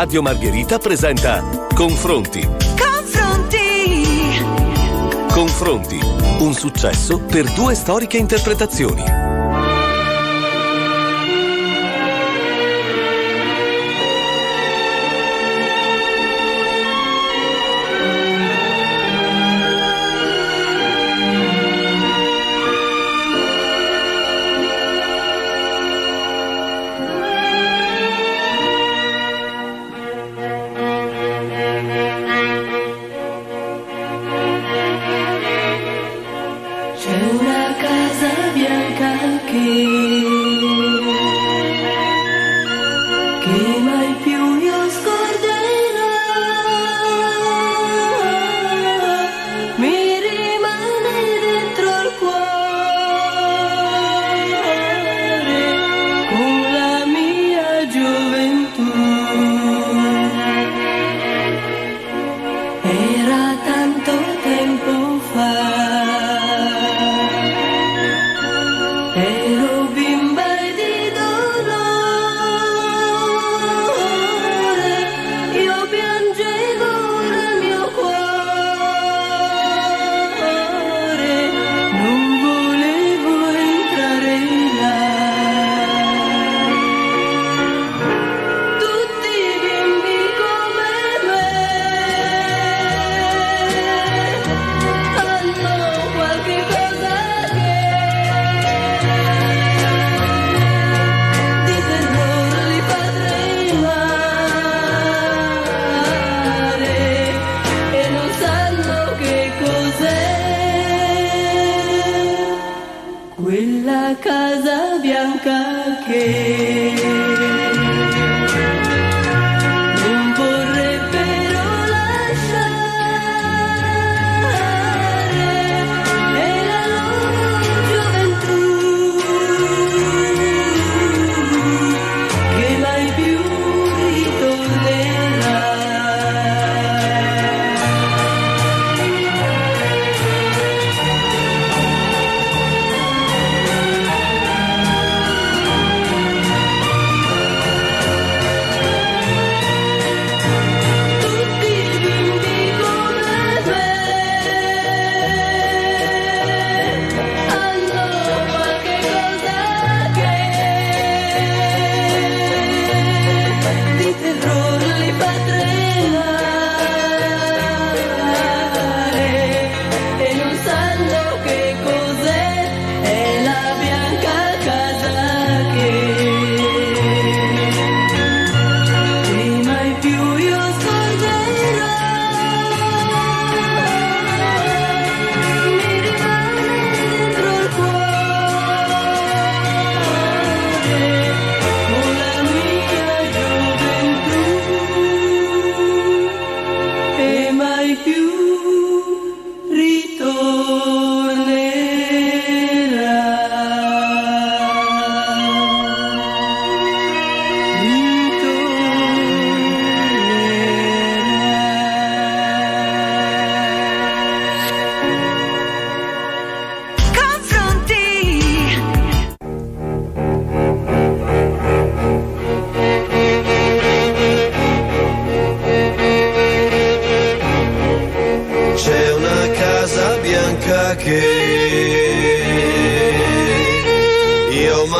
Radio Margherita presenta Confronti. Confronti! Confronti. Un successo per due storiche interpretazioni. true Hey. que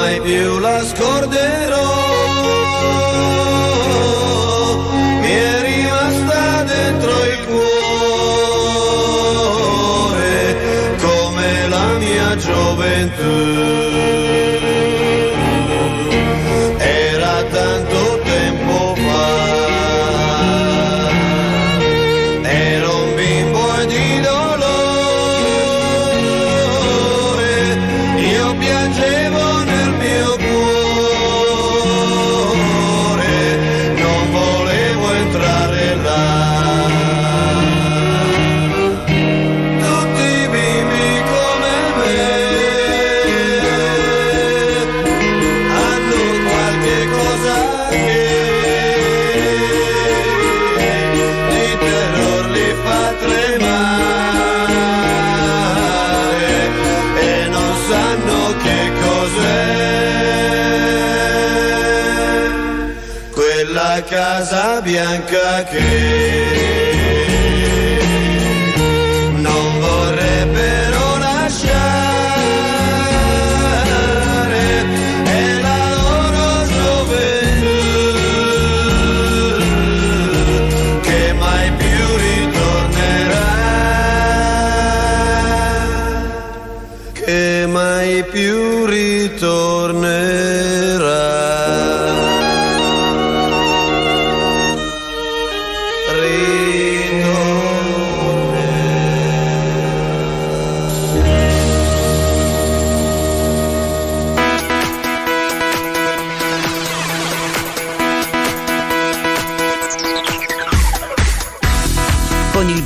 mai più la scorderò. Mi è rimasta dentro il cuore come la mia gioventù. entrare là. Casa Bianca che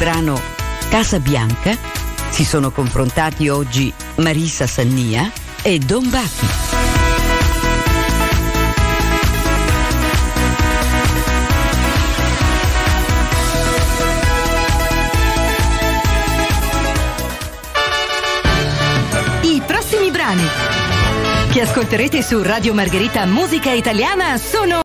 brano Casa Bianca si sono confrontati oggi Marisa Sannia e Don Bacchi. I prossimi brani che ascolterete su Radio Margherita Musica Italiana sono